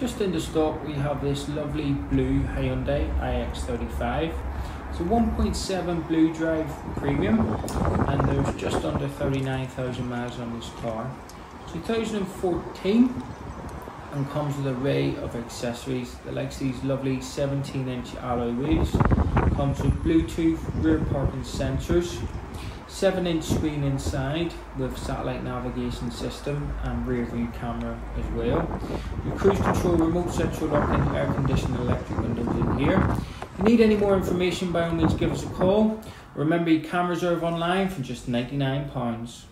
Just in the stock we have this lovely blue Hyundai iX35. It's a 1.7 blue drive premium and there's just under 39,000 miles on this car. 2014 and comes with an array of accessories that likes these lovely 17 inch alloy wheels comes with bluetooth rear parking sensors 7 inch screen inside with satellite navigation system and rear view camera as well. Your cruise control remote central locking air conditioning electric windows in here. If you need any more information by all means give us a call. Remember you can reserve online for just £99.